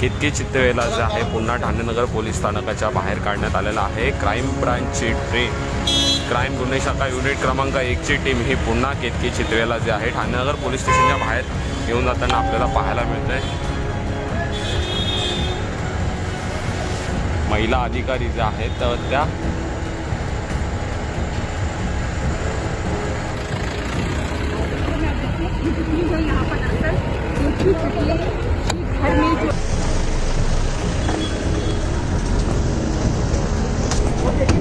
केतकी चित्तवेला जे आहे पुन्हा ठाणेनगर पोलीस स्थानकाच्या बाहेर काढण्यात आलेला आहे क्राईम ब्रांचची ट्रेन क्राईम गुन्हे शाखा युनिट क्रमांक एकची टीम ही पुन्हा केतकी चितवेला जे आहे ठाणेनगर पोलीस स्टेशनच्या बाहेर येऊन जाताना आपल्याला पाहायला मिळते महिला अधिकारी ज्या आहेत त्या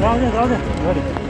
搞点，搞点，这里。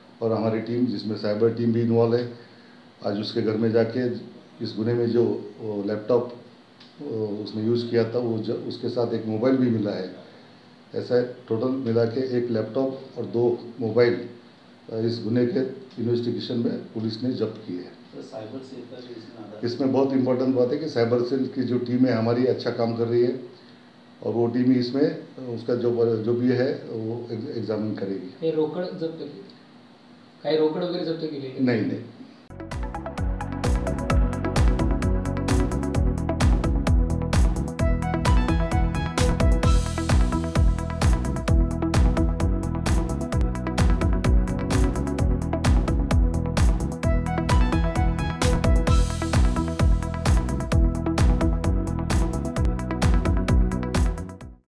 और हमारी टीम जिसमें साइबर टीम भी इन्वॉल्व है आज उसके घर में जाके इस गुने में जो लैपटॉप उसने यूज़ किया था वो उसके साथ एक मोबाइल भी मिला है ऐसा टोटल मिला के एक लैपटॉप और दो मोबाइल इस गुने के इन्वेस्टिगेशन में पुलिस ने जब्त किए है तो इसमें बहुत इम्पोर्टेंट बात है कि साइबर सेल की जो टीम है हमारी अच्छा काम कर रही है और वो टीम इसमें उसका जो जो भी है वो एग्जामिन करेगी रोकड़ जब्त काही रोकड वगैरे जप्त केली नाही नाही